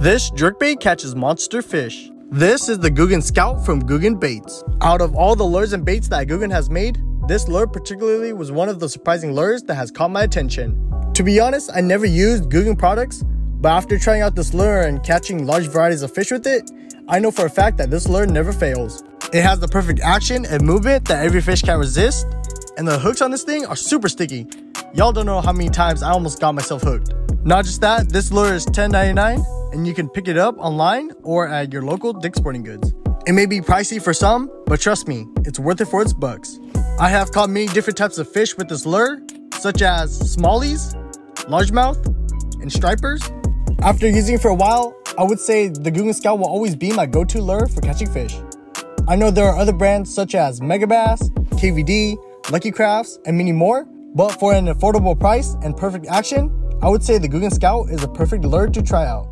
This jerkbait catches monster fish. This is the Googan Scout from Googan Baits. Out of all the lures and baits that Googan has made, this lure particularly was one of the surprising lures that has caught my attention. To be honest, I never used Googan products, but after trying out this lure and catching large varieties of fish with it, I know for a fact that this lure never fails. It has the perfect action and movement that every fish can resist, and the hooks on this thing are super sticky. Y'all don't know how many times I almost got myself hooked. Not just that, this lure is $10.99 and you can pick it up online or at your local Dick's Sporting Goods. It may be pricey for some, but trust me, it's worth it for its bucks. I have caught many different types of fish with this lure, such as smallies, largemouth, and stripers. After using it for a while, I would say the Googan Scout will always be my go-to lure for catching fish. I know there are other brands such as Megabass, KVD, Lucky Crafts, and many more, but for an affordable price and perfect action, I would say the Googan Scout is a perfect lure to try out.